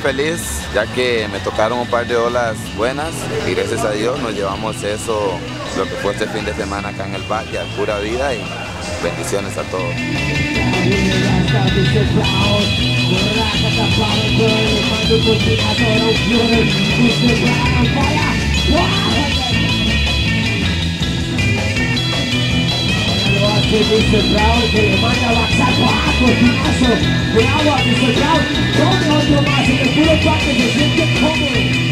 feliz ya que me tocaron un par de olas buenas y gracias a Dios nos llevamos eso, lo que fue este fin de semana acá en el valle, pura vida y bendiciones a todos. A otro más, en el